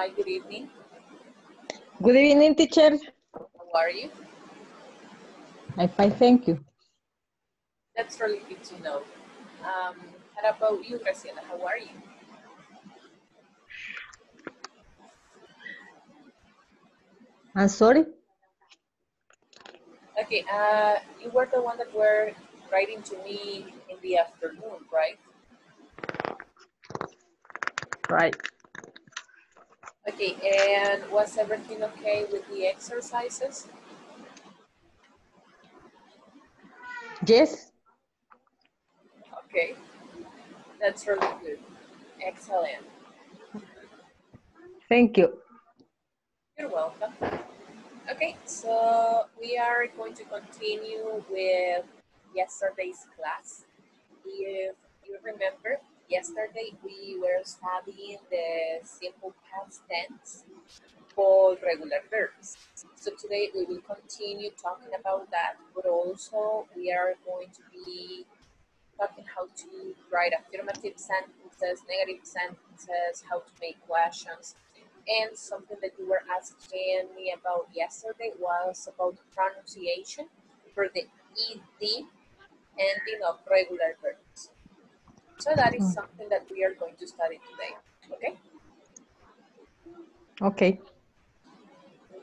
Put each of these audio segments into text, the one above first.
Hi, good evening. Good evening, teacher. How are you? I'm fine, thank you. That's really good to know. Um, how about you, Graciela? How are you? I'm sorry. Okay, uh, you were the one that were writing to me in the afternoon, right? Right. Okay, and was everything okay with the exercises? Yes. Okay, that's really good. Excellent. Thank you. You're welcome. Okay, so we are going to continue with yesterday's class. If you remember, yesterday we were studying the simple past tense for regular verbs. So today we will continue talking about that, but also we are going to be talking how to write affirmative sentences, negative sentences, how to make questions. And something that you were asking me about yesterday was about pronunciation for the ED ending of regular verbs. So that is hmm. something that we are going to study today. Okay? Okay.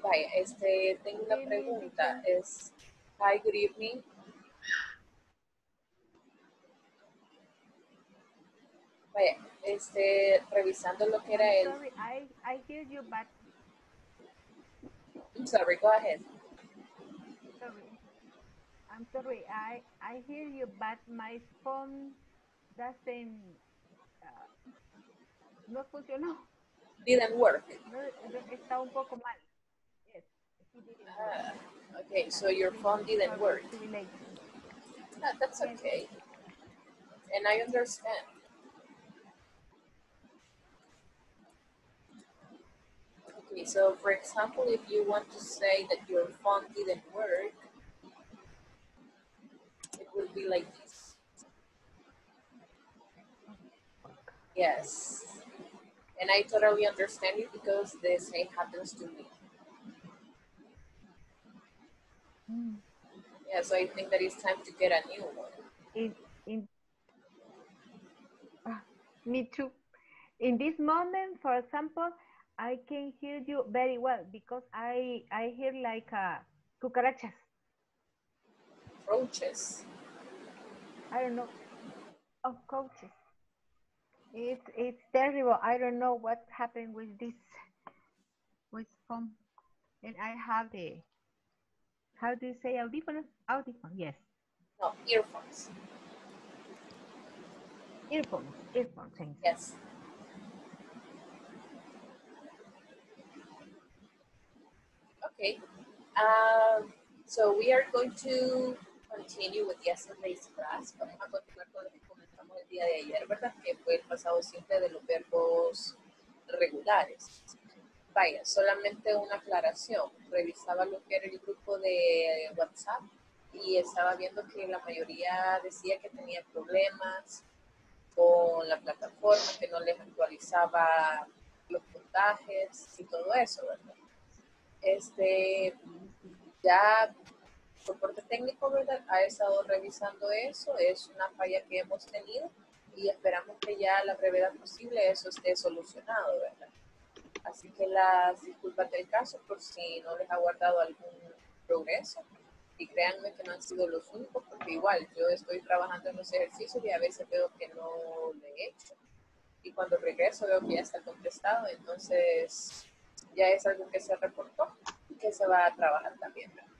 Vaya, este, tengo una pregunta. Es, hi, good evening. Vaya, este, revisando lo que era el... Sorry, I, I hear you, but I'm sorry, go ahead. sorry. I'm sorry. I I hear you, but my phone doesn't. Uh, no funcionó. Didn't work. No, está un poco mal. Yes. Ah, okay, so your phone didn't work. it's too late. Ah, that's okay. And I understand. Okay, so for example, if you want to say that your phone didn't work, it would be like this. Yes. And I totally understand you because the same happens to me. Mm. Yeah, so I think that it's time to get a new one. In in. Ah, me too. In this moment, for example, I can hear you very well because I I hear like uh, cucarachas. Roaches. I don't know. Of coaches. It's it's terrible. I don't know what happened with this with phone. And I have the how do you say audífono? Audífono, yes. No, earphones. Earphones. Earphones. thank you. Yes. Okay. Um, so we are going to continue with yesterday's class. Vamos a continuar con lo que comenzamos día de ayer, ¿verdad? Que fue el pasado simple de los verbos regulares. Vaya, solamente una aclaración. Revisaba lo que era el grupo de WhatsApp y estaba viendo que la mayoría decía que tenía problemas con la plataforma, que no les actualizaba los puntajes y todo eso, ¿verdad? Este, ya soporte técnico, ¿verdad? Ha estado revisando eso, es una falla que hemos tenido y esperamos que ya a la brevedad posible eso esté solucionado, ¿verdad? Así que las disculpas del caso por si no les ha guardado algún progreso. Y créanme que no han sido los únicos, porque igual yo estoy trabajando en los ejercicios y a veces veo que no lo he hecho. Y cuando regreso veo que ya está contestado, entonces ya es algo que se reportó y que se va a trabajar también. ¿verdad?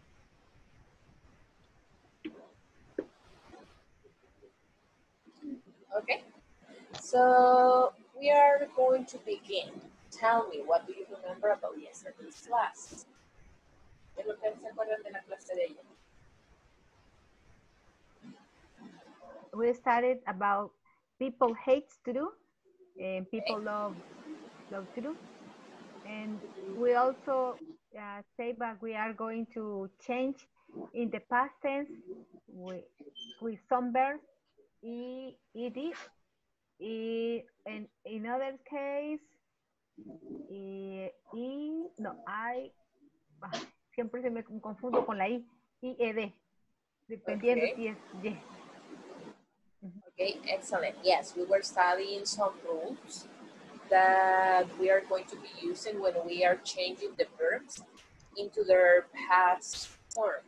Okay, so we are going to begin. Tell me, what do you remember about yesterday's class? ¿Qué es lo que se acuerdan de la clase de ayer? We started about people hate to do and people love love to do. And we also uh, say that we are going to change in the past tense with, with some verbs, e, ed, e, and in other case, Y, y no, I, ah, siempre se me confundo con la I, IED, dependiendo Okay. si es Y. Okay, excellent. Yes, we were studying some rules that we are going to be using when we are changing the verbs into their past form.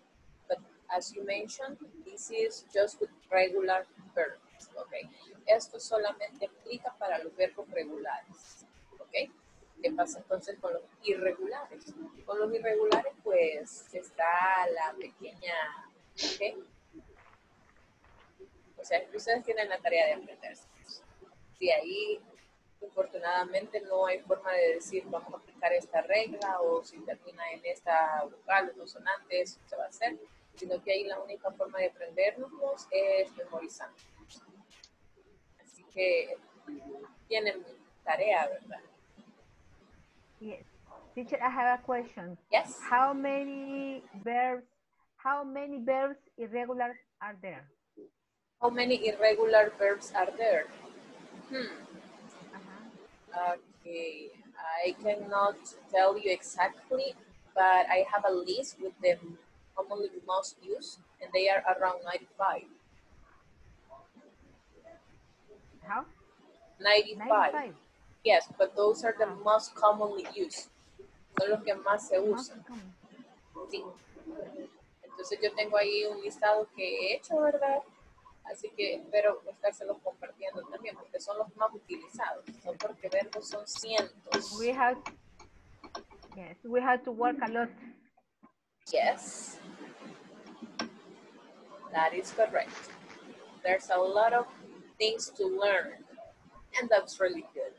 But as you mentioned, this is just with regular verbs. Okay, esto solamente aplica para los verbos regulares. Okay, ¿qué pasa entonces con los irregulares? Con los irregulares, pues está la pequeña. Okay, o sea, ustedes tienen la tarea de aprenderse. Si ahí, infortunadamente, no hay forma de decir vamos a aplicar esta regla o si termina en esta vocal o consonante, eso se va a hacer, sino que ahí la única forma de aprendernos es memorizando. Así que tienen tarea, ¿verdad? Yes. Teacher, I have a question. Yes. How many verbs, how many verbs irregular are there? How many irregular verbs are there? Hmm. Ajá. Okay, I cannot tell you exactly, but I have a list with the commonly most used, and they are around 95. How? 95. 95. Yes, but those are the Ah. most commonly used. Son los que más se usan. Sí. Entonces yo tengo ahí un listado que he hecho, ¿verdad? Así que espero estárselos compartiendo también, porque son los más utilizados. No porque verbos son cientos. We have, yes, we have to work a lot. Yes, that is correct. There's a lot of things to learn, and that's really good.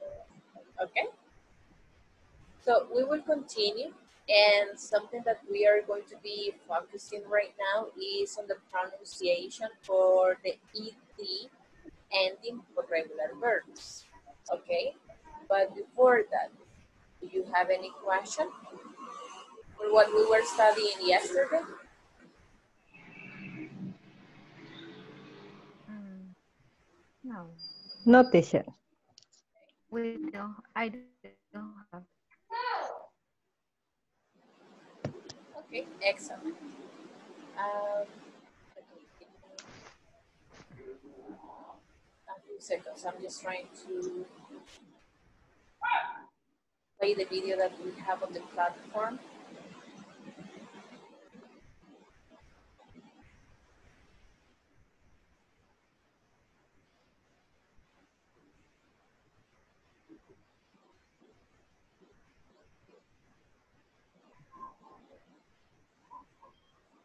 Okay? So we will continue, and something that we are going to be focusing right now is on the pronunciation for the ED ending for regular verbs. Okay? But before that, do you have any question? For what we were studying yesterday? Mm, No, No, teacher. we don't, I don't have. Okay, excellent. Um, a few seconds, I'm just trying to play the video that we have on the platform.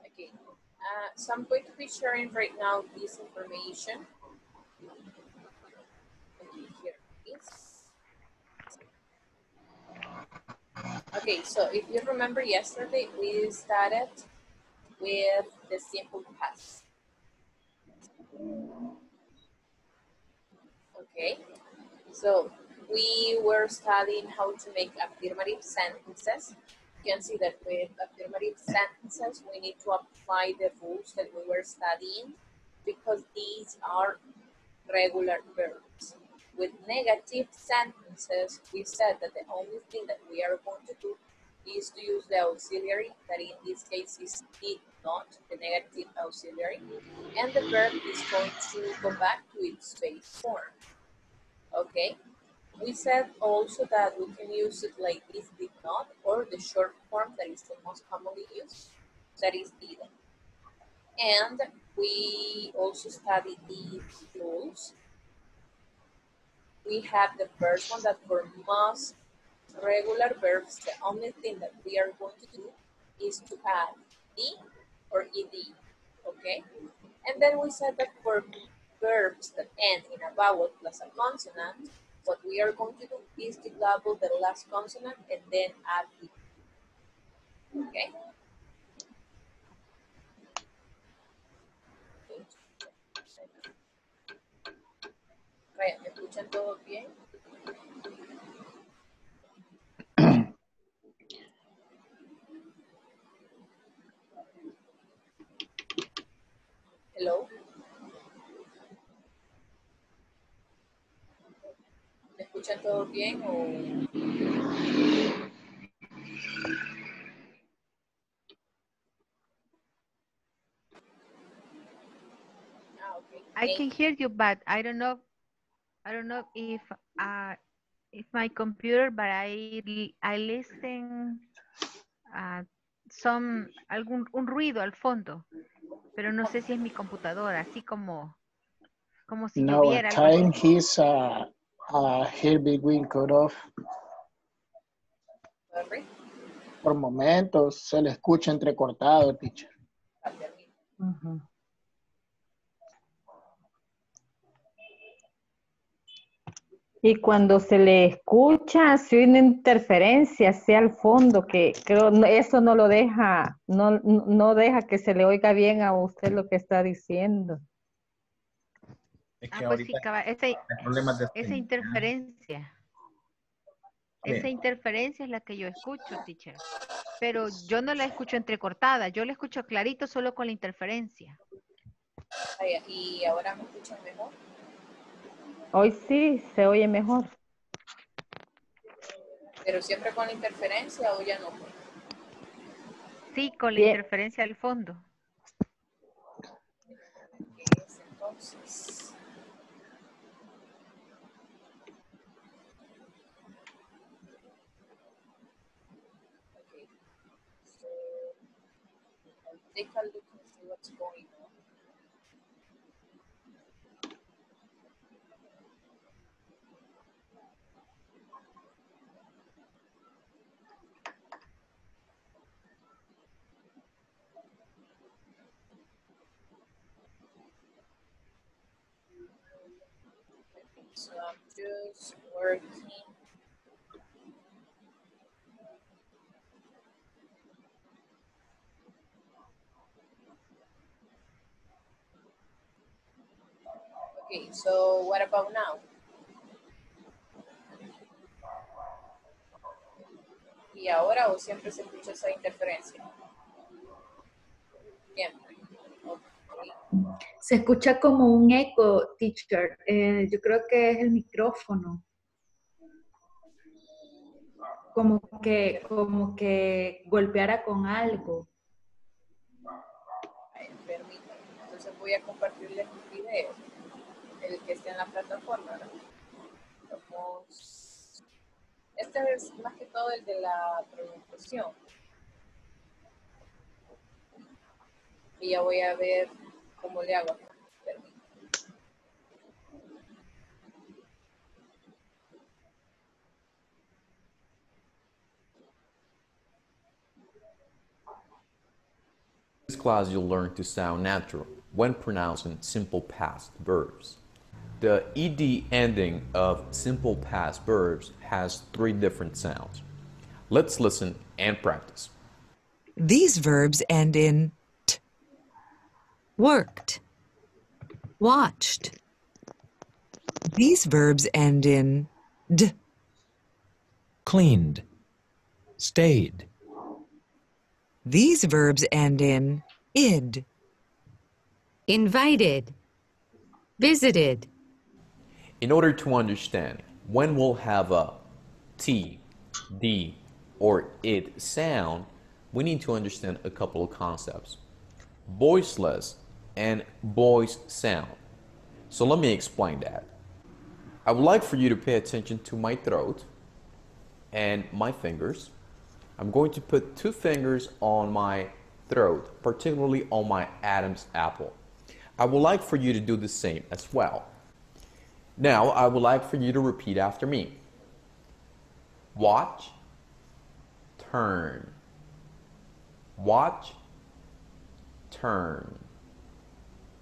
Okay, uh, so I'm going to be sharing right now this information. Okay, here. Okay, so if you remember yesterday, we started with the simple past. Okay, so we were studying how to make affirmative sentences. Can see that with affirmative sentences, we need to apply the rules that we were studying because these are regular verbs. With negative sentences, we said that the only thing that we are going to do is to use the auxiliary, that in this case is did not, the negative auxiliary, and the verb is going to go back to its base form. Okay? We said also that we can use it like this did not, or the short form that is the most commonly used, that is didn't. And we also studied the rules we have the first one that for most regular verbs, the only thing that we are going to do is to add D or ED, okay? And then we said that for verbs that end in a vowel plus a consonant, what we are going to do is to double the last consonant and then add ED, okay? Vaya, ¿me escuchan todos bien? Hello. Escuchan todos bien o Ah, ok. I Eh, can hear you, but I don't know. I don't know if uh, if my computer, but I I listen uh, some algún un ruido al fondo, pero no sé si es mi computadora, así como como si No, algo así. time he's uh, uh, here between cut off. Por momentos se le escucha entrecortado, teacher. Y cuando se le escucha, si hay una interferencia hacia el fondo, que creo no- eso no lo deja, no, no no deja que se le oiga bien a usted lo que está diciendo. Es Ah, pues sí, esa, hay problemas de esa señal. interferencia. Bien. Esa interferencia es la que yo escucho, teacher. Pero yo no la escucho entrecortada, yo la escucho clarito solo con la interferencia. ¿Y ahora me escuchan mejor? Hoy sí se oye mejor. ¿Pero siempre con la interferencia o ya no? Sí, con la Bien. interferencia al fondo. ¿Qué es entonces? Take a look and see what's going on. So I'm just working. Okay, so what about now? ¿Y ahora o siempre se escucha esa interferencia? Siempre. Se escucha como un eco, teacher. Eh, yo creo que es el micrófono. Como que, como que golpeara con algo. Ay, permítame. Entonces voy a compartirles un video, el que está en la plataforma. ¿verdad? Este es más que todo el de la pronunciación. Y ya voy a ver cómo le hago acá. This class, you'll learn to sound natural when pronouncing simple past verbs. The ed ending of simple past verbs has three different sounds. Let's listen and practice. These verbs end in t. Worked. Watched. These verbs end in d. cleaned, stayed, These verbs end in id. invited, visited, In order to understand when we'll have a T, D, or it sound, we need to understand a couple of concepts. Voiceless and voice sound. So let me explain that. I would like for you to pay attention to my throat and my fingers. I'm going to put two fingers on my throat, particularly on my Adam's apple. I would like for you to do the same as well. Now, I would like for you to repeat after me. Watch, turn. Watch, turn.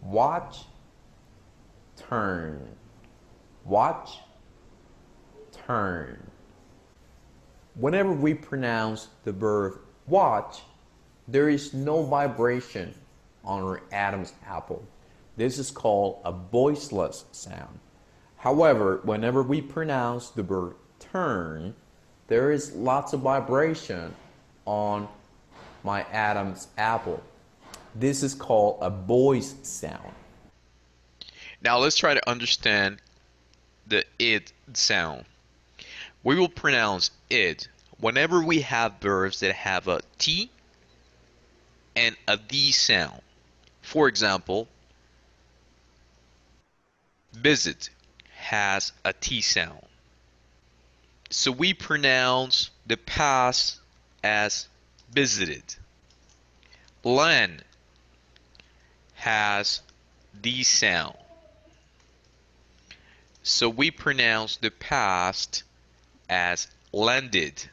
Watch, turn. Watch, turn. Whenever we pronounce the verb watch, there is no vibration on our Adam's apple. This is called a voiceless sound. However, whenever we pronounce the verb turn, there is lots of vibration on my Adam's apple. This is called a voice sound. Now let's try to understand the it sound. we will pronounce it whenever we have verbs that have a T and a D sound. For example, visit has a T sound. So we pronounce the past as visited. Len has D sound. So we pronounce the past as landed.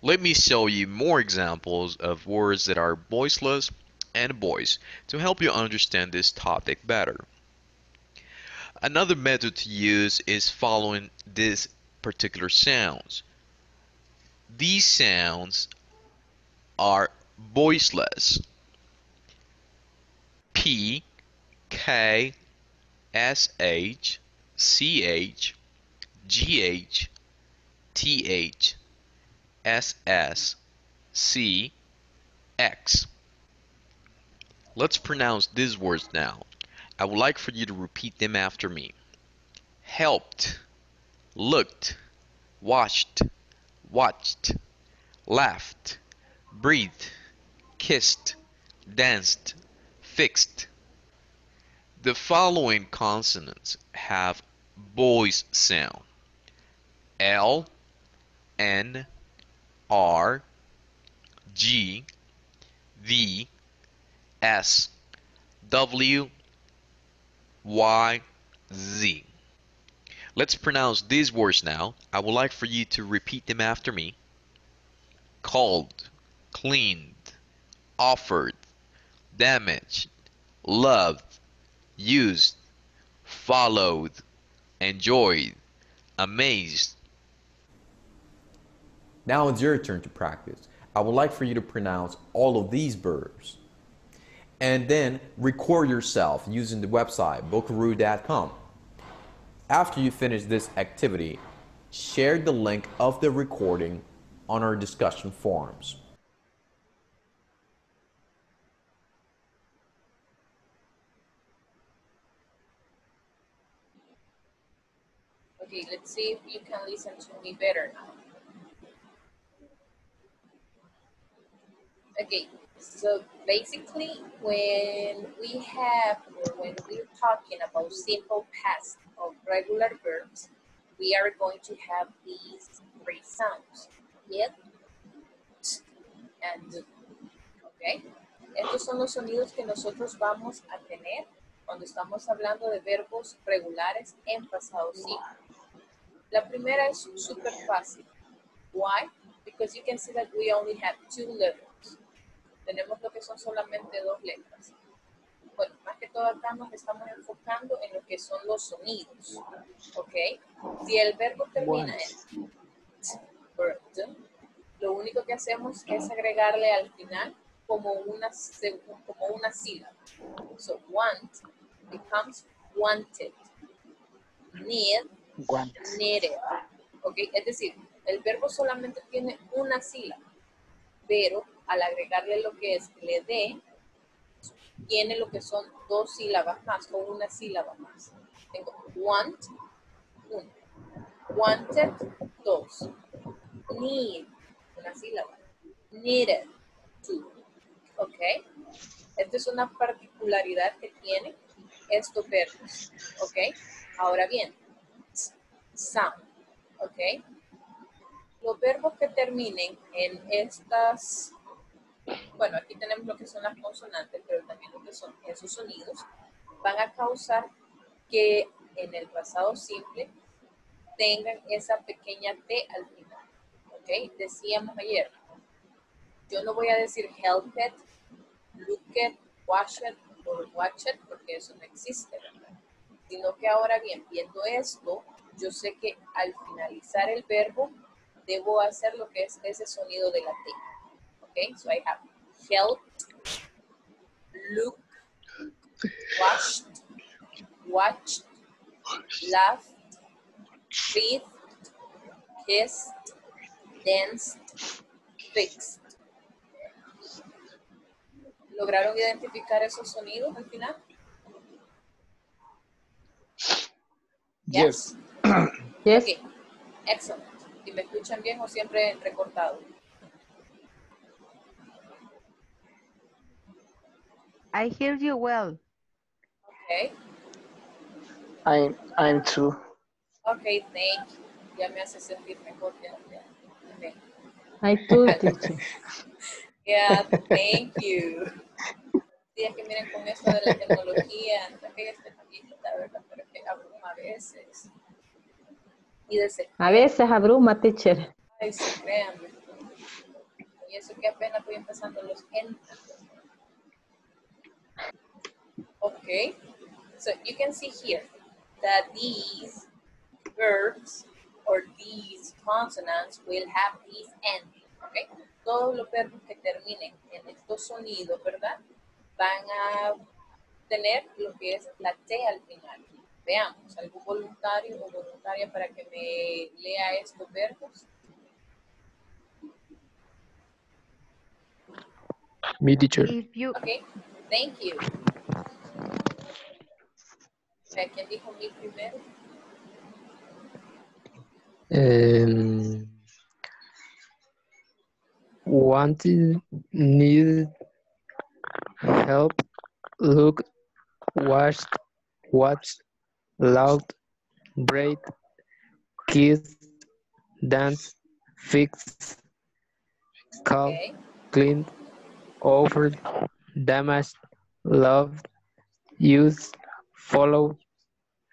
Let me show you more examples of words that are voiceless and voice to help you understand this topic better. Another method to use is following these particular sounds. These sounds are voiceless. P, K, S, H, C, H, G, H, T, H, S, S, C, X. Let's pronounce these words now. I would like for you to repeat them after me. Helped, looked, watched, watched, laughed, breathed, kissed, danced, fixed. The following consonants have voice sound. L, N, R, G, V, S, W, Y, Z. Let's pronounce these words now. I would like for you to repeat them after me. Called, cleaned, offered, damaged, loved, used, followed, enjoyed, amazed. Now it's your turn to practice. I would like for you to pronounce all of these verbs and then record yourself using the website vocaroo.com. After you finish this activity, share the link of the recording on our discussion forums. Okay, let's see if you can listen to me better now. Okay, so basically when we have, or when we're talking about simple past of regular verbs, we are going to have these three sounds. It, and. Okay. Estos son los sonidos que nosotros vamos a tener cuando estamos hablando de verbos regulares en pasado simple. La primera es súper fácil. Why? Because you can see that we only have two letters. Tenemos lo que son solamente dos letras. Bueno, más que todo acá nos estamos enfocando en lo que son los sonidos. ¿Ok? Si el verbo termina en lo único que hacemos es agregarle al final como una, como una sílaba. So, want becomes wanted. Need, needed. ¿Ok? Es decir, el verbo solamente tiene una sílaba, pero al agregarle lo que es le dé, tiene lo que son dos sílabas más o una sílaba más. Tengo want, uno. Wanted, dos. Need, una sílaba. Needed, two. ¿Ok? Esta es una particularidad que tiene estos verbos. ¿Ok? Ahora bien, sound. ¿Ok? Los verbos que terminen en estas bueno, aquí tenemos lo que son las consonantes, pero también lo que son esos sonidos, van a causar que en el pasado simple tengan esa pequeña T al final. ¿Ok? Decíamos ayer, yo no voy a decir help it, look it, wash it o watch it, porque eso no existe, ¿verdad? Sino que ahora bien, viendo esto, yo sé que al finalizar el verbo, debo hacer lo que es ese sonido de la T. Okay, so I have helped, looked, watched, watched, laughed, breathed, kissed, danced, fixed. ¿Lograron identificar esos sonidos al final? Yes. Yes. Okay, excellent. Si me escuchan bien o siempre entrecortado. I hear you well. Okay. I'm, I'm too. Okay, thank you. Ya me hace sentir mejor. Ya. Ay, tú, teacher. Yeah, thank you. Sí, es que miren con eso de la tecnología, no es que esté viejita, ¿verdad? Pero es que abruma a veces. Y desde A veces abruma, teacher. Ay, sí, créanme. Y eso que apenas estoy empezando los entran. Okay, so you can see here that these verbs or these consonants will have these endings, okay? Todos los verbos que terminen en estos sonidos, ¿verdad? Van a tener lo que es la T al final. Veamos, algún voluntario o voluntaria para que me lea estos verbos. Me teacher. If you Okay, thank you. O sea, ¿quién dijo mi primero? Um, wanted, need, help, look, watched, watched, loved, break, kissed, dance, fixed, called, Okay, cleaned, offered, damaged, loved, used, followed,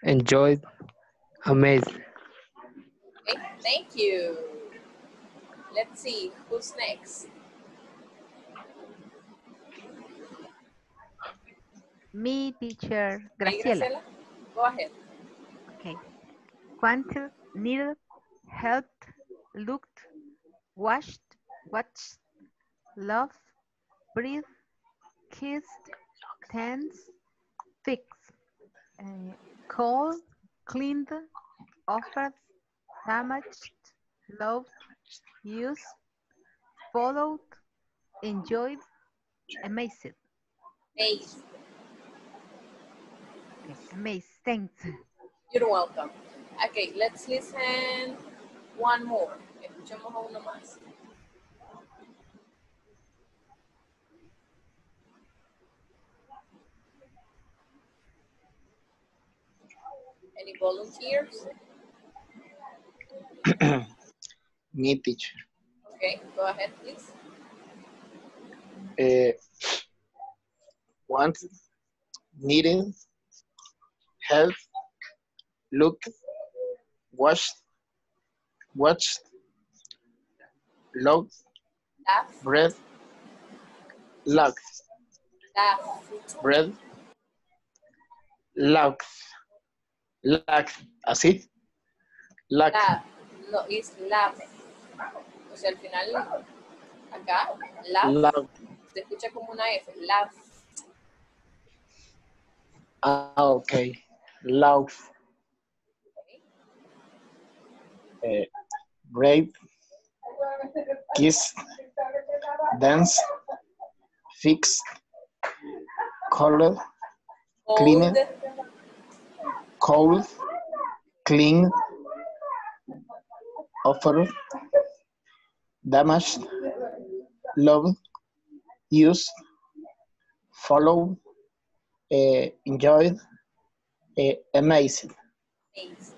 enjoyed, amazed. okay, thank you. Let's see, who's next? me teacher Hey, Graciela. Go ahead. Okay. Wanted, needed, helped, looked, washed, watched, loved, breathed, kissed, danced, fixed, uh, called, cleaned, offered, damaged, loved, used, followed, enjoyed, amazed. Okay, amazed. Thanks. you're welcome. Okay, let's listen one more. Escuchemos uno más. Any volunteers? Me teacher. Okay, go ahead, please. Uh, want, needing, help, look, watch, watch, love, Laugh, bread, luck, laugh, bread, luck, luck, así, luck, laugh. No, it's laugh. O sea, al final, acá, laugh, luck. se escucha como una F, laugh. Ah, ok, love, eh, brave, kiss, dance, fix, color, Clean Cold, clean, offer, damaged, love, use, follow, eh, enjoyed, amazed, amazed.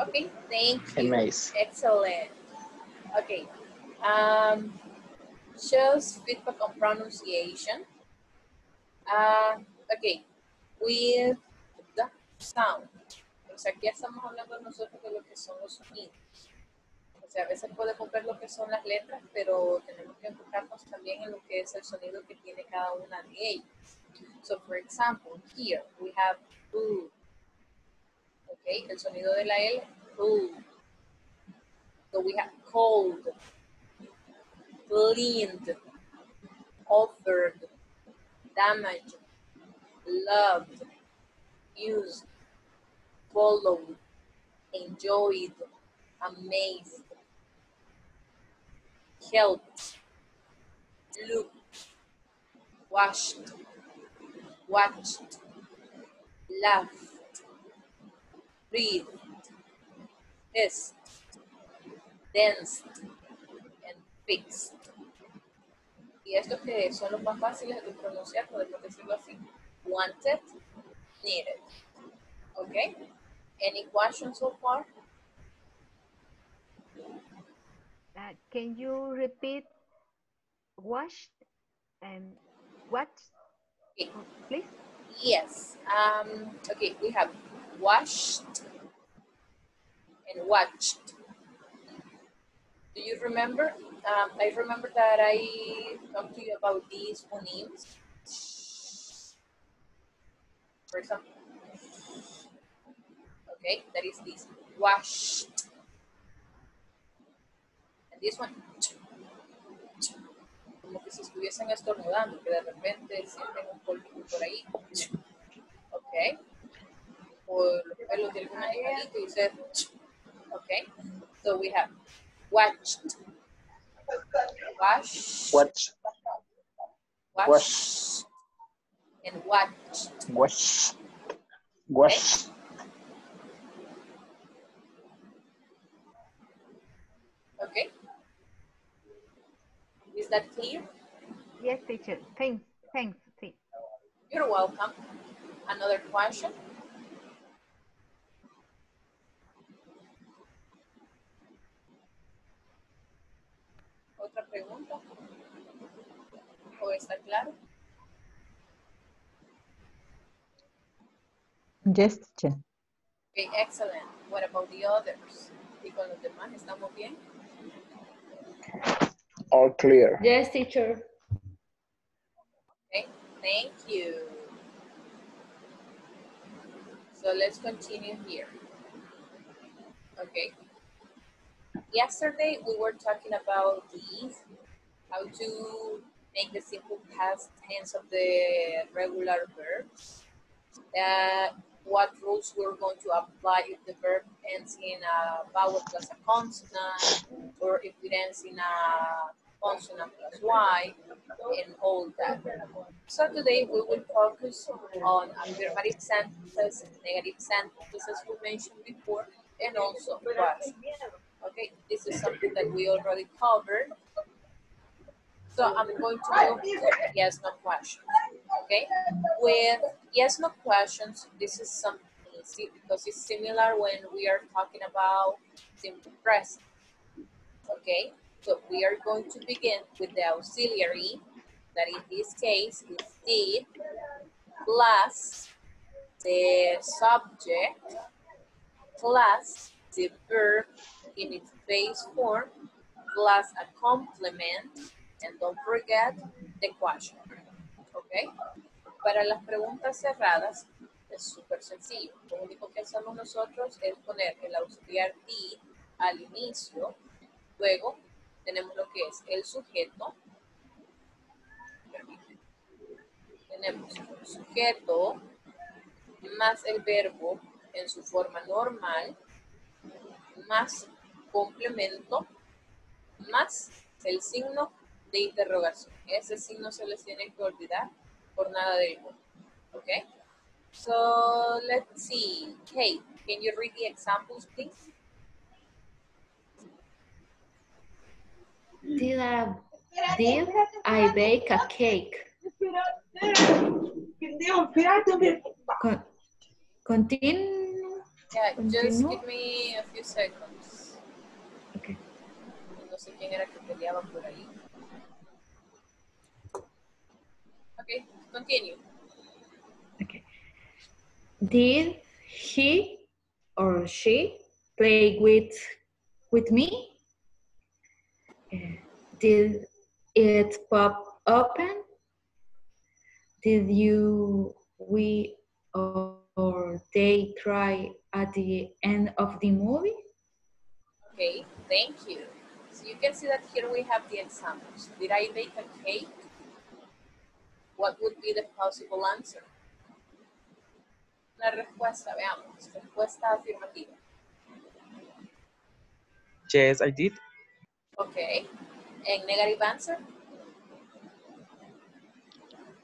Okay, thank you. amazed. Excellent. Okay. Um, shows feedback on pronunciation. Uh, okay, with sound. O sea, aquí estamos hablando nosotros de lo que son los sonidos. O sea, a veces podemos ver lo que son las letras, pero tenemos que enfocarnos también en lo que es el sonido que tiene cada una de ellas. So, for example, here we have ooh. Okay, el sonido de la L, ooh. So we have cold, cleaned, offered, damaged, loved, used, followed, enjoyed, amazed, helped, looked, washed, watched, laughed, breathed, kissed, condensed and fixed. Y estos que son los más fáciles de pronunciar, podemos decirlo así. Wanted, needed. Okay? Any questions so far? Uh, can you repeat washed and what? Okay. Please. Yes. Um, okay, we have washed and watched. Do you remember? Um, I remember that I talked to you about these phonemes. For example. Okay, that is this washed. And this one. Como que si estuviesen estornudando, que de repente sienten un por ahí. Ok. O los pelos de algún animalito y. Ok. So we have watched. Wash. Watch. Wash. Wash. And watched. Wash. Wash. Okay. Is that clear? Yes, teacher. Thanks. Thanks. Sí. You're welcome. Another question? ¿Otra pregunta? ¿O está claro? Yes, teacher. Okay, excellent. What about the others? ¿Y con los demás estamos bien? All clear. Yes, teacher. Okay, thank you. So let's continue here. Okay. Yesterday we were talking about these, how to make the simple past tense of the regular verbs. Uh, what rules we're going to apply if the verb ends in a vowel plus a consonant, or if it ends in a consonant plus y, and all that. So today we will focus on affirmative sentences, negative sentences, as we mentioned before, and also questions. Okay, this is something that we already covered. So I'm going to to yes, no questions. Okay, with yes, no questions, this is something easy because it's similar when we are talking about simple present. Okay, so we are going to begin with the auxiliary, that in this case is did, plus the subject, plus the verb in its base form, plus a complement, and don't forget the question. ¿Ok? Para las preguntas cerradas es súper sencillo. Lo único que hacemos nosotros es poner el auxiliar did al inicio. Luego tenemos lo que es el sujeto. Tenemos sujeto más el verbo en su forma normal, más complemento, más el signo de interrogación. Ese signo se les tiene que olvidar por nada del mundo. Okay? So let's see. Kate, can you read the examples, please? Did I, did I bake a cake? Con, continue. Yeah, just give me a few seconds. Okay. No sé quién era que peleaba por ahí. Okay, continue. Okay. Did he or she play with with me? Uh, Did it pop open? Did you we or, or they cry at the end of the movie? Okay, thank you. So you can see that here we have the examples. Did I bake a cake? What would be the possible answer? Una respuesta, veamos. Respuesta afirmativa. Yes, I did. Okay. And negative answer?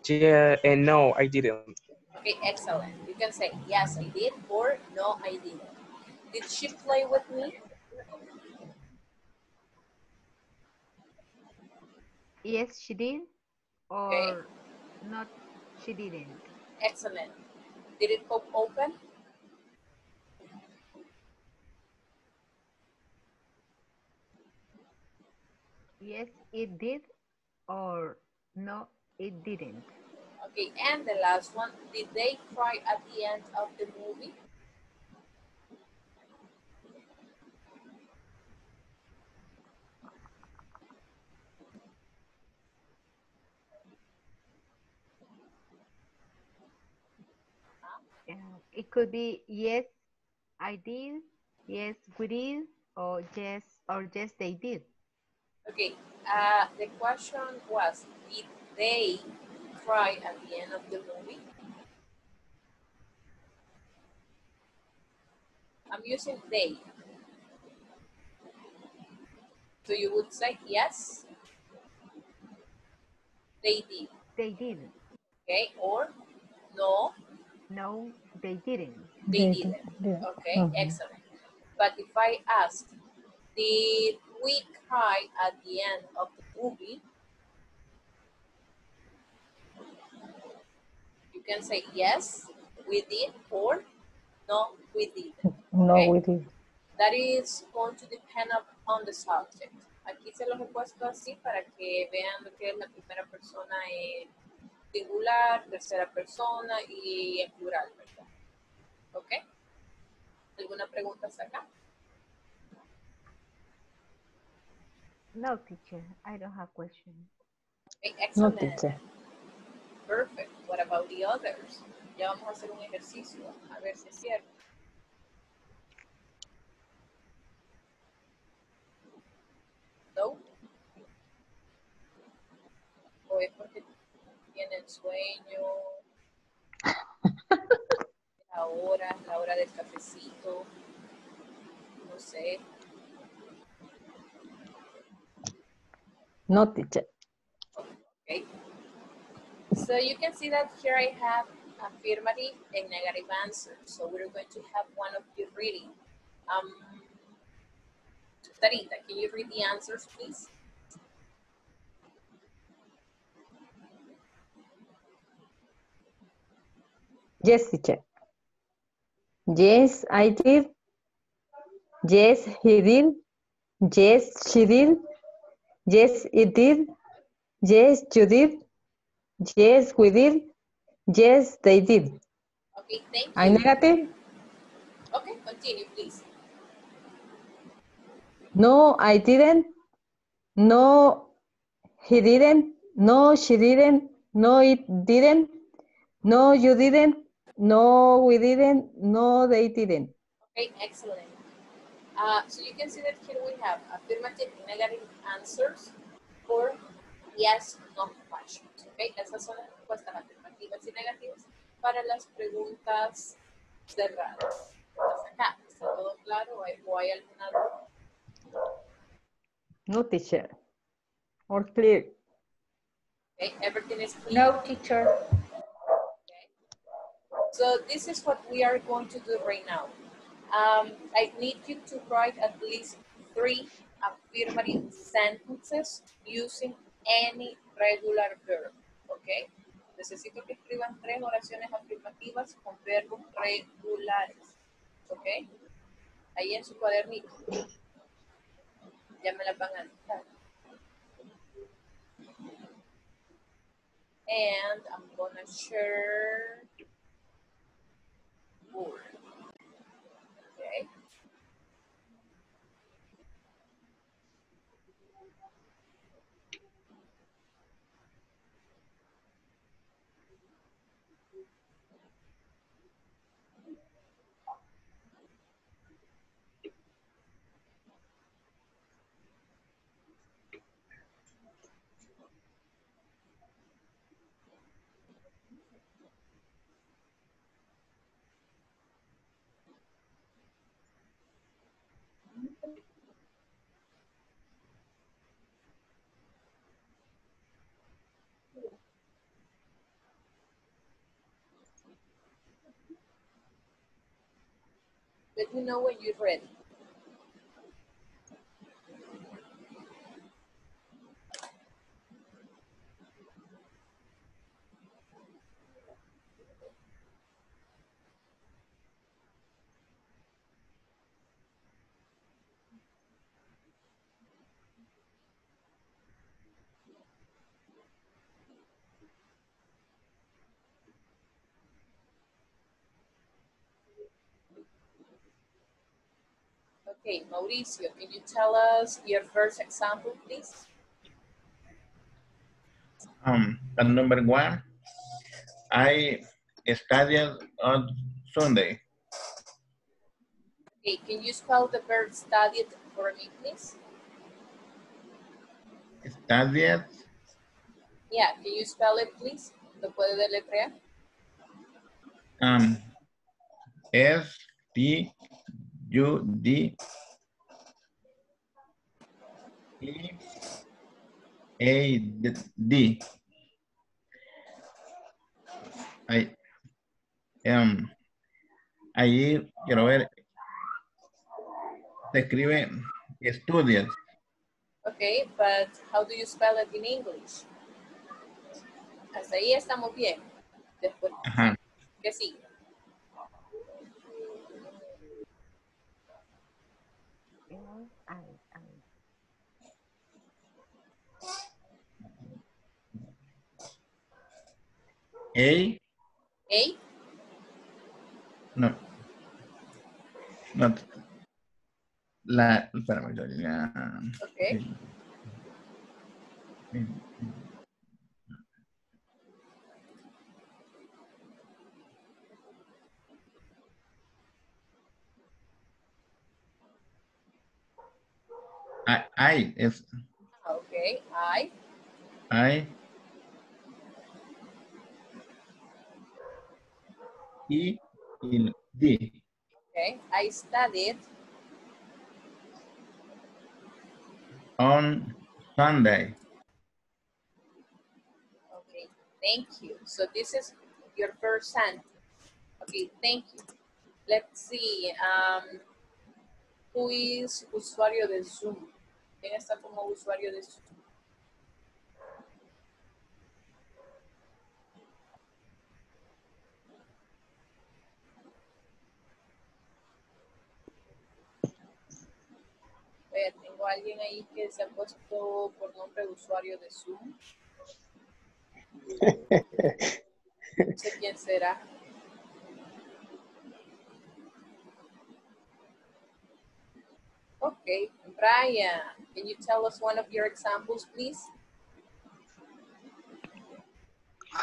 Yeah, and no, I didn't. Okay, excellent. You can say, yes, I did, or no, I didn't. Did she play with me? yes, she did, or Okay. Not, she didn't. Excellent. Did it pop open? Yes, it did, or no, it didn't. Okay, and the last one, did they cry at the end of the movie? Yeah, it could be yes, I did, yes, we did, or yes, or yes, they did. Okay, uh, the question was, did they cry at the end of the movie? I'm using they. So you would say yes, they did, They did. okay, or no, No, they didn't. they didn't. Okay, Mhm. excellent. But if I ask, did we cry at the end of the movie? You can say yes, we did, or no, we didn't. No, Okay. we did. That is going to depend up on the subject. Aquí se los he puesto así para que vean lo que es la primera persona en singular, tercera persona y en plural, ¿verdad? ¿Ok? ¿Alguna pregunta hasta acá? No, teacher, I don't have questions. Okay, No, excellent. teacher. Perfect. What about the others? Ya vamos a hacer un ejercicio, a ver si es cierto. Sueño. La hora, la hora del cafecito. No sé. No, teacher. Okay. So you can see that here I have affirmative and negative answers. So we're going to have one of you reading. Um, Tarita, can you read the answers, please? Yes, teacher. Yes, I did. Yes, he did. Yes, she did. Yes, it did. Yes, you did. Yes, we did. Yes, they did. Okay, thank you. I negative? Okay, continue, please. No, I didn't. No, he didn't. No, she didn't. No, it didn't. No, you didn't. No, we didn't. No, they didn't. Okay, excellent. Uh, so you can see that here we have affirmative and negative answers for yes, no questions. Okay, esas son las respuestas afirmativas y negativas para las preguntas cerradas. Hasta acá, ¿está todo claro? ¿O hay, o hay alguna duda? No, teacher. Or clear. Okay, everything is clear. No, teacher. So this is what we are going to do right now. Um, I need you to write at least three affirmative sentences using any regular verb, ¿ok? Necesito que escriban tres oraciones afirmativas con verbos regulares, ¿ok? Ahí en su cuadernito. Ya me las van a dictar. And I'm gonna share board. Let me know when you're ready. Okay, Mauricio, can you tell us your first example, please? Um, and number one, I studied on Sunday. Okay, can you spell the verb studied for me, please? Studied, Yeah, can you spell it, please? ¿Lo puede deletrear? um, S T U D E A D-. I um, ahí quiero ver se escribe estudios Okay, but how do you spell it in English? Hasta ahí estamos bien. Después, Ajá. ¿qué sigue? a a No. No. La, espérame, la. Okay. I, I es Okay, I. I. E in D. okay. I studied on Sunday Okay, thank you. So this is your first sentence. Okay, thank you. Let's see. Um, who is usuario de Zoom? ¿Quién está como usuario de Zoom? Oye, tengo alguien ahí que se ha puesto por nombre de usuario de Zoom. No sé quién será. Okay, Brian, can you tell us one of your examples, please?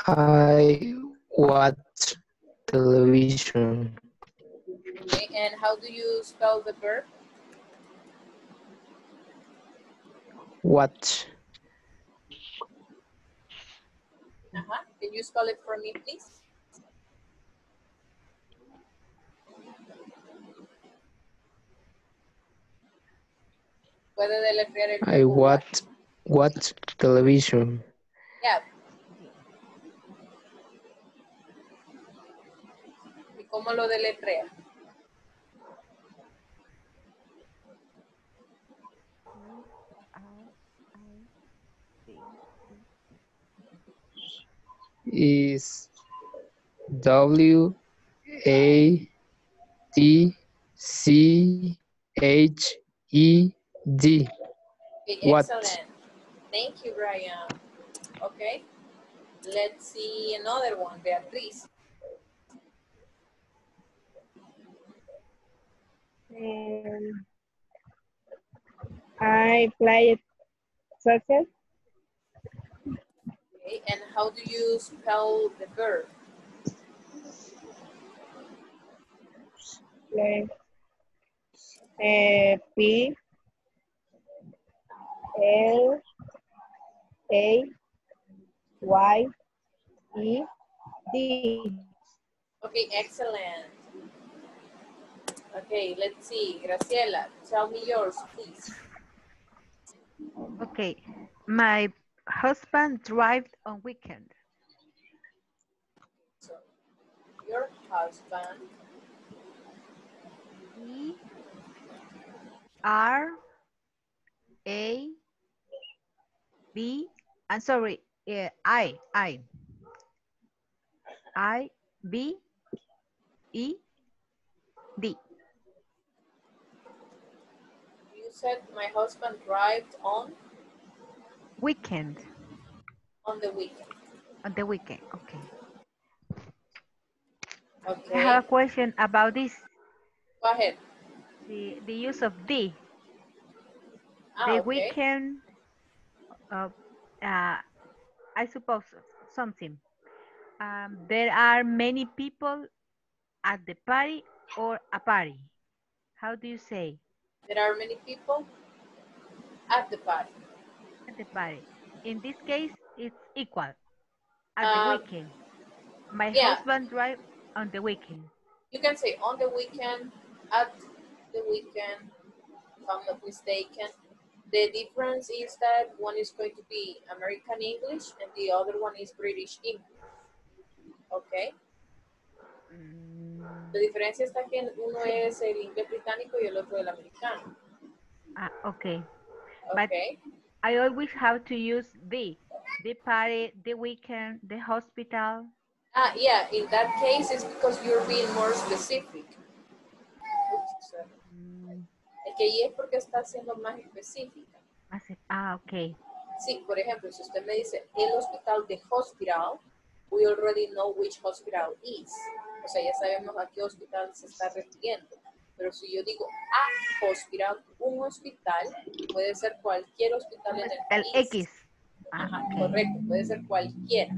I watch television. Okay, and how do you spell the verb? Watch. Uh-huh. Can you spell it for me, please? Puede deletrear el I watch watch television. Yeah. ¿Y cómo lo deletrea? Is W A T C H E D. Okay, What? excellent. Thank you, Brian. Okay. Let's see another one, Beatriz. Um, I played soccer. Okay, and how do you spell the verb? Play. Uh, P L A Y E D. Okay, excellent. Okay, let's see. Graciela, tell me yours, please. Okay. My husband drives on weekend. So, your husband E R A B. I'm sorry. Uh, I I I B E D. You said my husband drives on Weekend. on the weekend. On the weekend. Okay. Okay. I have a question about this. Go ahead. the, the use of D. Ah, the okay. weekend, uh, uh, I suppose something. Um, there are many people at the party or a party. How do you say There are many people at the party. at the party? In this case, it's equal. At Um, the weekend. My yeah. husband drive on the weekend. You can say on the weekend, at the weekend, if I'm not mistaken. The difference is that one is going to be American English and the other one is British English. Okay. La diferencia está que uno es el inglés británico y el otro el americano. Ah, okay. But Okay. I always have to use the. The party, the weekend, the hospital. Ah, yeah, in that case, it's because you're being more specific. Oops, que ahí es porque está siendo más específica. Ah, okay. Sí, por ejemplo, si usted me dice el hospital de hospital, we already know which hospital is. O sea, ya sabemos a qué hospital se está refiriendo. Pero si yo digo a hospital, un hospital, puede ser cualquier hospital en el El país. X. Ah, Ajá, ok. correcto, puede ser cualquiera.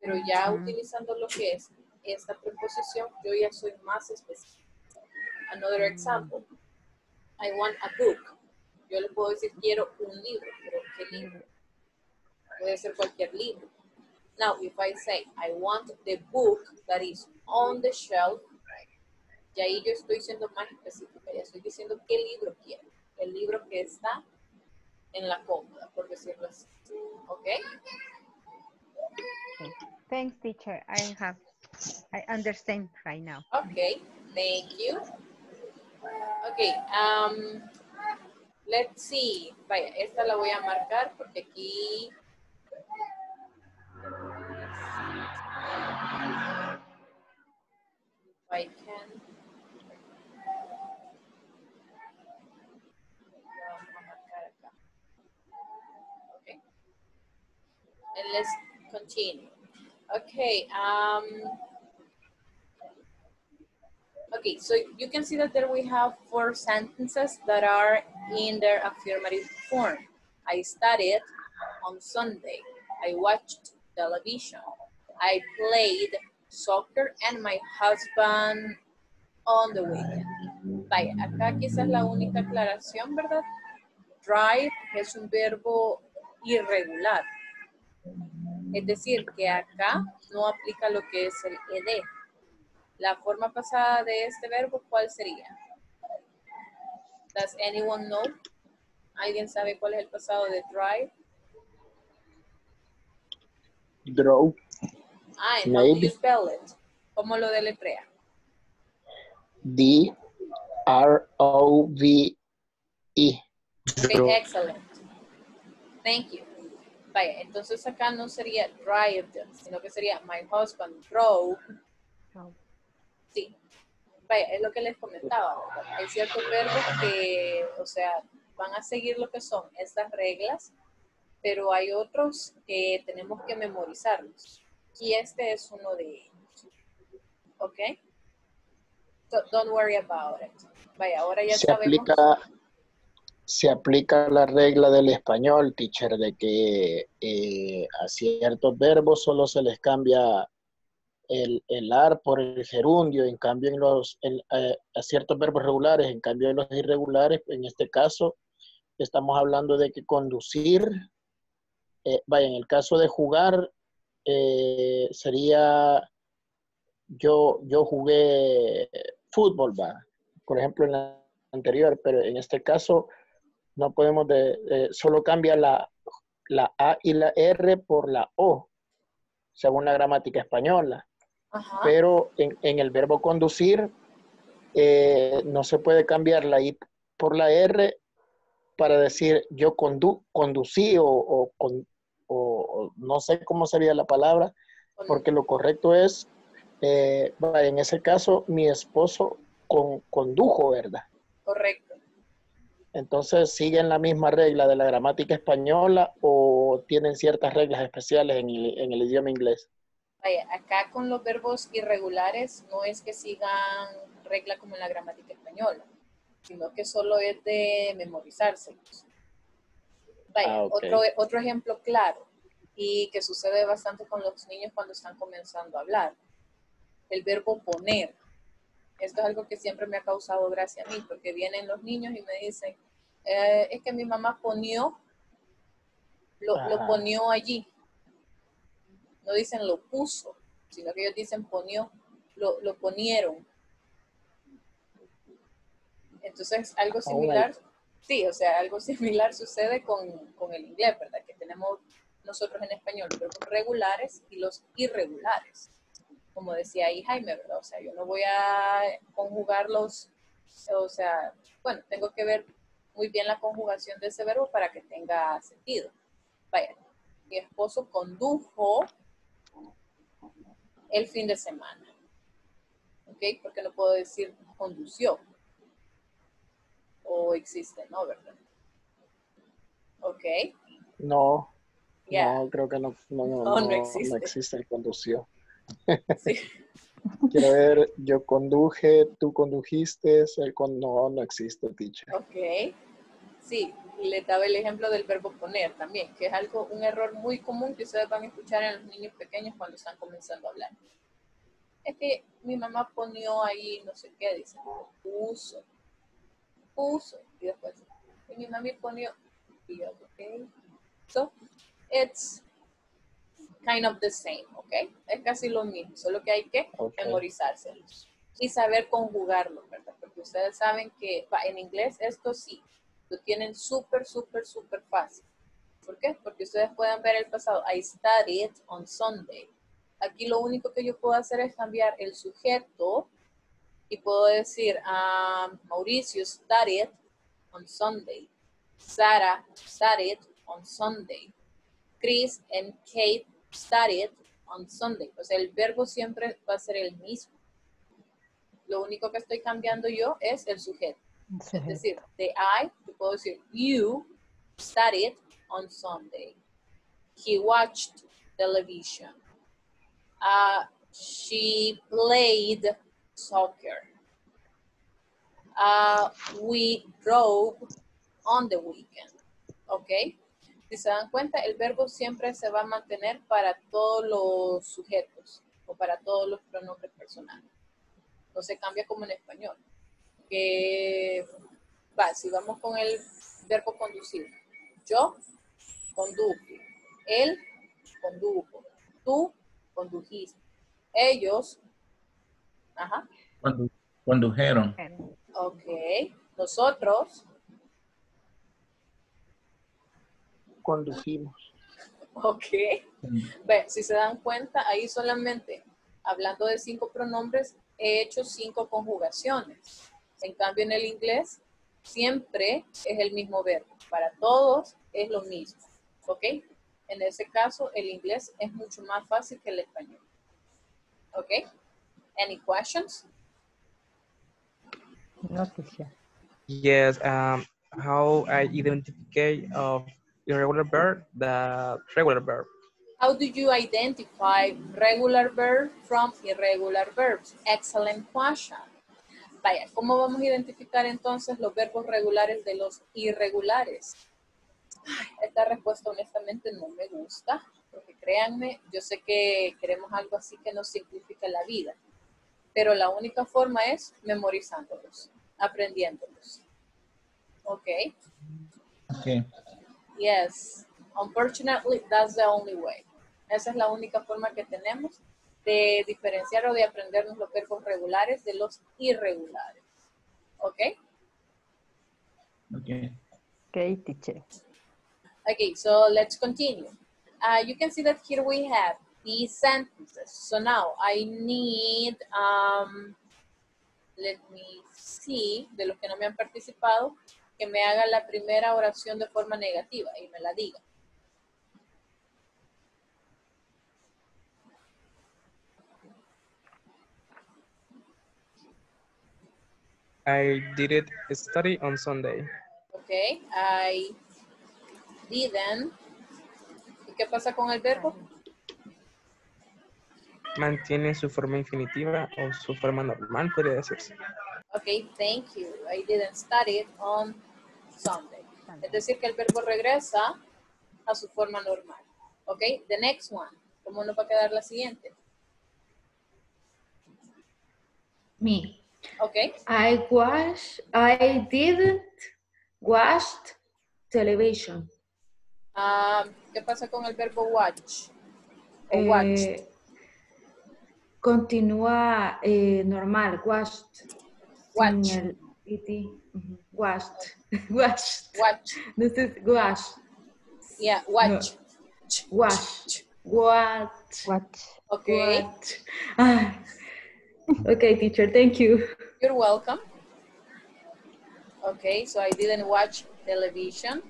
Pero ya utilizando lo que es esta preposición, yo ya soy más específica. Another example. I want a book. Yo le puedo decir quiero un libro, pero ¿qué libro? Puede ser cualquier libro. Now, if I say I want the book that is on the shelf, y ahí yo estoy siendo más específica, ya estoy diciendo qué libro quiero. El libro que está en la cómoda, por decirlo así. ¿Ok? Thanks, teacher. I have, I understand right now. Okay, thank you. Okay, um, let's see. Vaya, esta la voy a marcar porque aquí. I. Okay. And let's continue. Okay, um, Okay, so you can see that there we have four sentences that are in their affirmative form. I studied on Sunday. I watched television. I played soccer and my husband on the weekend. Vaya, acá quizás la única aclaración, ¿verdad? Drive es un verbo irregular. Es decir, que acá no aplica lo que es el ed. La forma pasada de este verbo, ¿cuál sería? Does anyone know? ¿Alguien sabe cuál es el pasado de drive? Draw. Ah, how do you Maybe. spell it? ¿Cómo lo deletrea? D R O V E. Okay, excellent. Thank you. Vaya, entonces acá no sería drive, sino que sería my husband drove. Sí. Vaya, es lo que les comentaba. ¿verdad? Hay ciertos verbos que, o sea, van a seguir lo que son estas reglas, pero hay otros que tenemos que memorizarlos. Y este es uno de ellos. ¿Ok? So, don't worry about it. Vaya, ahora ya Se sabemos. aplica, se aplica la regla del español, teacher, de que eh, a ciertos verbos solo se les cambia el, el ar por el gerundio, en cambio en los, eh, a ciertos verbos regulares, en cambio en los irregulares, en este caso, estamos hablando de que conducir, eh, vaya, en el caso de jugar, eh, sería, yo, yo jugué fútbol, va, por ejemplo, en la anterior, pero en este caso no podemos, de, de- solo cambia la, la A y la R por la O, según la gramática española. Ajá. Pero en, en el verbo conducir eh, no se puede cambiar la I por la R para decir yo condu conducí o, o con- o- o no sé cómo sería la palabra, porque lo correcto es, eh, en ese caso, mi esposo con- condujo, ¿verdad? Correcto. Entonces, ¿siguen la misma regla de la gramática española o tienen ciertas reglas especiales en el, en el idioma inglés? Vaya, acá con los verbos irregulares no es que sigan regla como en la gramática española. sino que solo es de memorizárselos. Vaya, Ah, otro, otro ejemplo claro y que sucede bastante con los niños cuando están comenzando a hablar. El verbo poner. Esto es algo que siempre me ha causado gracia a mí, porque vienen los niños y me dicen, "Eh, es que mi mamá ponió, lo, ponió allí. No dicen lo puso, sino que ellos dicen ponió, lo, lo ponieron. Entonces, algo similar, sí, o sea, algo similar sucede con, con el inglés, ¿verdad? Que tenemos nosotros en español los verbos regulares y los irregulares. Como decía ahí Jaime, ¿verdad? O sea, yo no voy a conjugarlos, o sea, bueno, tengo que ver muy bien la conjugación de ese verbo para que tenga sentido. Vaya, mi esposo condujo el fin de semana. ¿Ok? Porque no puedo decir condució. O existe, ¿no? ¿Verdad? Ok. No, Ya. no, creo que no, no, no, No, no no- existe. no existe el condució. Sí. Quiero ver, yo conduje, tú condujiste, el con... no, no existe, teacher. Ok. Sí, le daba el ejemplo del verbo poner también, que es algo, un error muy común que ustedes van a escuchar en los niños pequeños cuando están comenzando a hablar. Es que mi mamá ponió ahí no sé qué, dice, puso, puso, y después, y mi mami ponió, y yo, ok. So, it's kind of the same, ¿ok? Es casi lo mismo, solo que hay que Ok. memorizárselos y saber conjugarlos, ¿verdad? Porque ustedes saben que en inglés esto sí, lo tienen súper, súper, súper fácil. ¿Por qué? Porque ustedes pueden ver el pasado. I studied on Sunday. Aquí lo único que yo puedo hacer es cambiar el sujeto y puedo decir, um, Mauricio studied on Sunday. Sarah studied on Sunday. Chris and Kate studied on Sunday. O sea, el verbo siempre va a ser el mismo. Lo único que estoy cambiando yo es el sujeto. Es decir, de I, yo puedo decir, you studied on Sunday. He watched television. Uh, she played soccer. Uh, we drove on the weekend. ¿Ok? Si se dan cuenta, el verbo siempre se va a mantener para todos los sujetos o para todos los pronombres personales. No se cambia como en español. Que va, si vamos con el verbo conducir. Yo conduje. Él condujo. Tú condujiste. Ellos. Ajá. Condu- condujeron. Ok. Nosotros. Condujimos. Ok. Ve, si se dan cuenta, ahí solamente hablando de cinco pronombres, he hecho cinco conjugaciones. En cambio, en el inglés, siempre es el mismo verbo. Para todos es lo mismo. ¿Ok? En ese caso, el inglés es mucho más fácil que el español. ¿Ok? Any questions? No, teacher. Yes, um, how I identify of irregular verb, the regular verb. How do you identify regular verb from irregular verbs? Excellent question. Vaya, ¿cómo vamos a identificar entonces los verbos regulares de los irregulares? Ay, esta respuesta honestamente no me gusta, porque créanme, yo sé que queremos algo así que nos simplifique la vida, pero la única forma es memorizándolos, aprendiéndolos. ¿Ok? Okay. Yes, unfortunately, that's the only way. Esa es la única forma que tenemos de diferenciar o de aprendernos los verbos regulares de los irregulares. ¿Ok? Okay. Okay, teacher. Okay, so let's continue. Uh, you can see that here we have these sentences. So now I need, um, let me see, de los que no me han participado, que me haga la primera oración de forma negativa y me la diga. I didn't study on Sunday. Ok, I didn't. ¿Y qué pasa con el verbo? Mantiene su forma infinitiva o su forma normal, podría decirse. Okay, thank you. I didn't study it on Sunday. Es decir, que el verbo regresa a su forma normal. Okay, the next one. ¿Cómo nos va a quedar la siguiente? Me. Okay. I watch, I didn't watch television. Ah, ¿Qué pasa con el verbo watch? O watch. Eh, continúa eh, normal, watched. Watch. El ed. Ujú, Watched. Watched. Watch. This is watched. Yeah, watch. Watch. Watch. Watch. Okay. Watch. Ah. Okay, teacher, thank you. You're welcome. Okay, so I didn't watch television.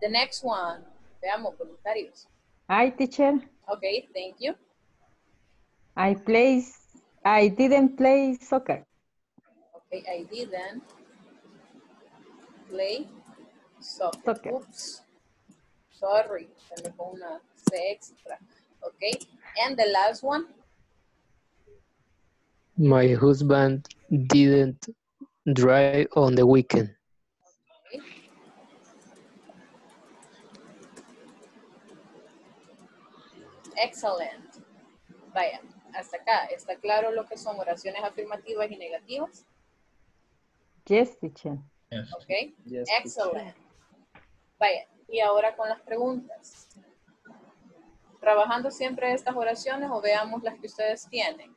The next one. Veamos, voluntarios. Hi, teacher. Okay, thank you. I play, I didn't play soccer. Okay, I didn't play soccer. Soccer. Oops. Sorry, se me fue una C extra. Okay, and the last one. My husband didn't drive on the weekend. Excellent. Vaya, hasta acá. ¿Está claro lo que son oraciones afirmativas y negativas? Yes, teacher. Yes. Ok. Yes, Excellent. Vaya, y ahora con las preguntas. Trabajando siempre estas oraciones o veamos las que ustedes tienen.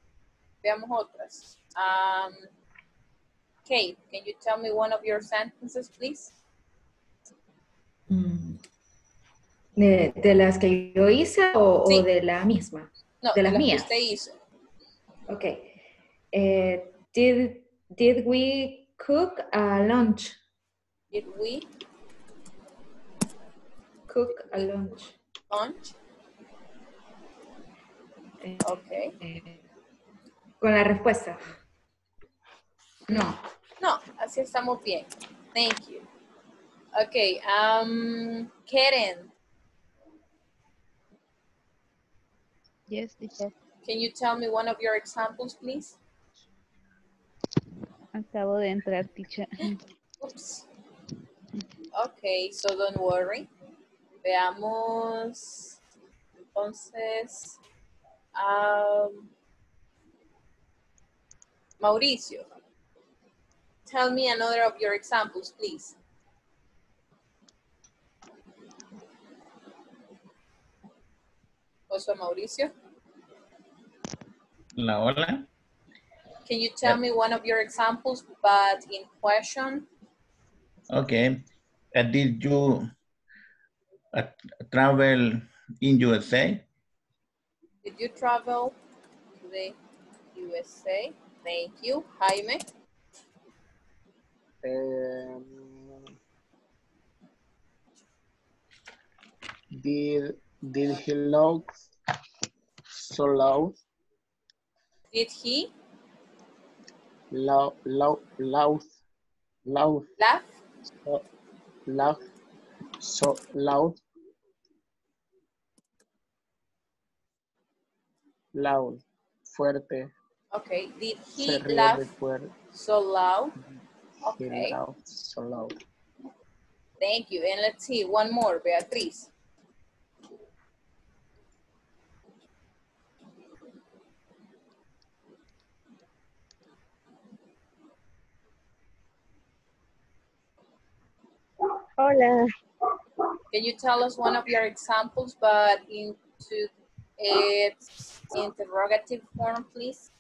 Veamos otras. Um, Kate, can you tell me one of your sentences, please? Mm. ¿De, de las que yo hice o, o de la misma? No, de las que mías. usted hizo. Ok. Eh, did, did we cook a lunch? Did we Cook a lunch. lunch? Eh, Ok. eh, con la respuesta. No. No, así estamos bien. Thank you. Okay, um, Karen, Yes, teacher. can you tell me one of your examples, please? Acabo de entrar, teacher. Oops. Okay, so don't worry. Veamos. Entonces, um, Mauricio, tell me another of your examples, please. Also, Mauricio, La hola. can you tell me one of your examples, but in question? Okay. Uh, did you uh, travel in USA? Did you travel to the USA? Thank you. Jaime, Um, did did he loud so loud? Did he? Loud loud loud loud laugh? so loud so loud. Loud. Fuerte Okay. Did he laugh so loud? Okay. loud so loud Thank you. And let's see, one more, Beatriz. Hola. Can you tell us one of your examples, but into its interrogative form, please?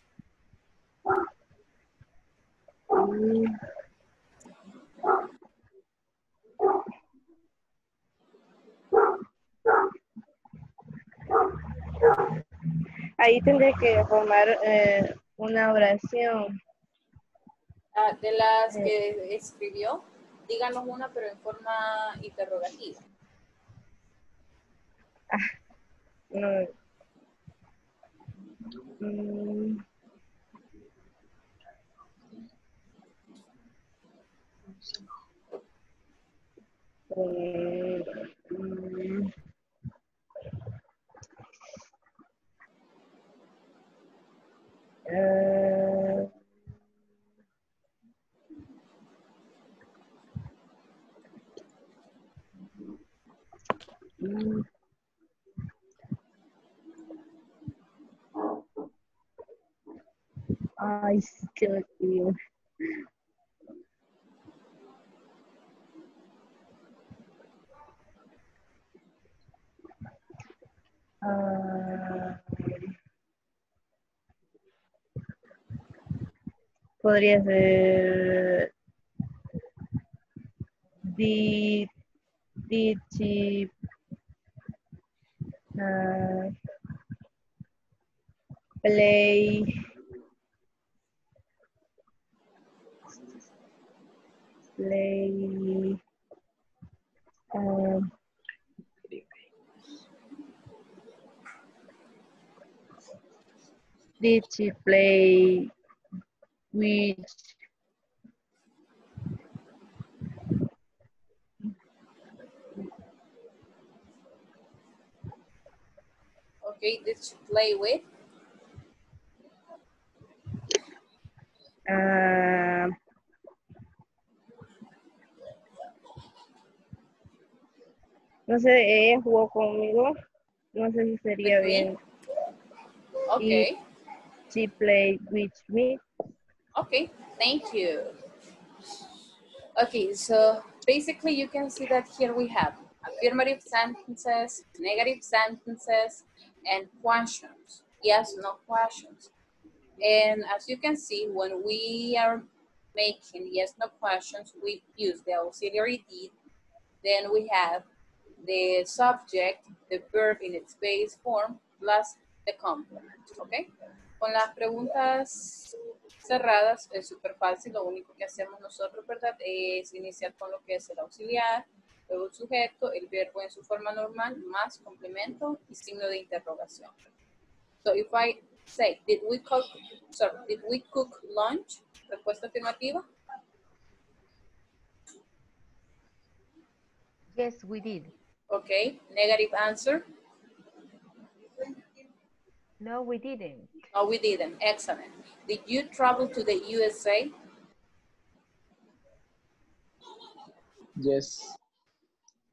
Ahí tendré que formar eh, una oración. Ah, de las que escribió, díganos una, pero en forma interrogativa. No. Mm. I still feel Ah, podría ser di, di, di uh, ah, play. Play. Um, did she play which Okay, did she play with? ah, no sé, ella jugó conmigo. No sé si sería With bien. Okay, She played with me. okay, thank you. Okay, so basically you can see that here we have affirmative sentences, negative sentences, and questions. Yes, no questions. And as you can see, when we are making yes, no questions, we use the auxiliary did. Then we have the subject, the verb in its base form, plus the complement, ¿ok? Con las preguntas cerradas es súper fácil, lo único que hacemos nosotros, ¿verdad? Es iniciar con lo que es el auxiliar, luego el sujeto, el verbo en su forma normal, más complemento y signo de interrogación. So if I say, did we cook, sorry, did we cook lunch? Respuesta afirmativa. Yes, we did. Okay, negative answer. No, we didn't. No, we didn't. Excellent. Did you travel to the USA? Yes.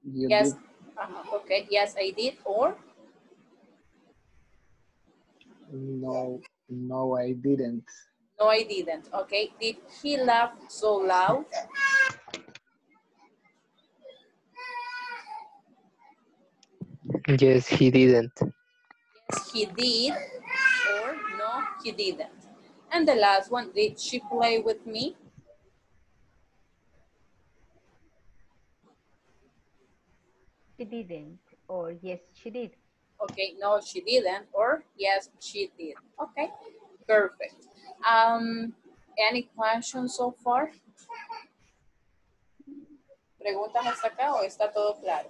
You yes. did. Uh-huh, Okay, yes, I did. Or No, no, I didn't. no, I didn't. Okay, did he laugh so loud? Yes, he didn't. Yes, he did. Or no, he didn't. And the last one, did she play with me? She didn't. Or yes, she did. Okay, no, she didn't. Or yes, she did. Okay, perfect. Um, any questions so far? ¿Preguntas hasta acá o está todo claro?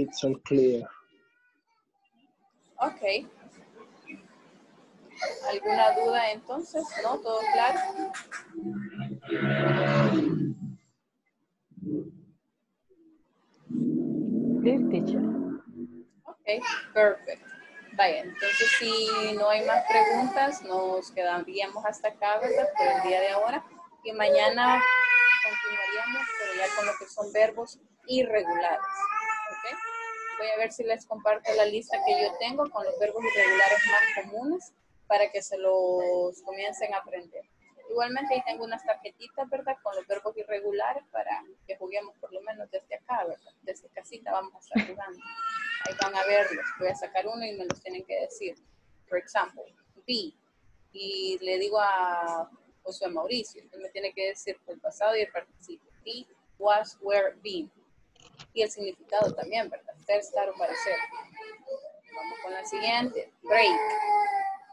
It's all clear. Ok. ¿Alguna duda entonces? ¿No? ¿Todo claro? Please, teacher. Ok, perfect. Vaya, entonces si no hay más preguntas, nos quedaríamos hasta acá, ¿verdad? Por el día de ahora. Y mañana continuaríamos, pero ya con lo que son verbos irregulares. Voy a ver si les comparto la lista que yo tengo con los verbos irregulares más comunes para que se los comiencen a aprender. Igualmente ahí tengo unas tarjetitas, ¿verdad? Con los verbos irregulares para que juguemos por lo menos desde acá, ¿verdad? Desde casita vamos a estar jugando. Ahí van a verlos. Voy a sacar uno y me los tienen que decir. Por ejemplo, be. Y le digo a José Mauricio, él me tiene que decir el pasado y el participio. Be, was, were, been. Y el significado también, ¿verdad? Ser, estar o parecer. Vamos con la siguiente. Break.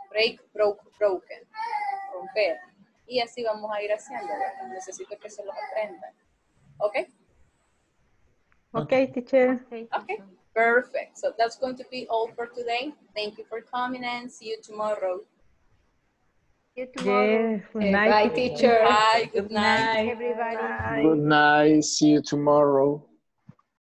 Break, broke, broken. Romper. Y así vamos a ir haciendo, ¿verdad? Necesito que se los aprendan. ¿Ok? Okay, teacher. Okay, perfect. So that's going to be all for today. Thank you for coming and see you tomorrow. See you tomorrow. Good night, Bye, teacher. Bye, good night. Everybody. Good night. See you tomorrow.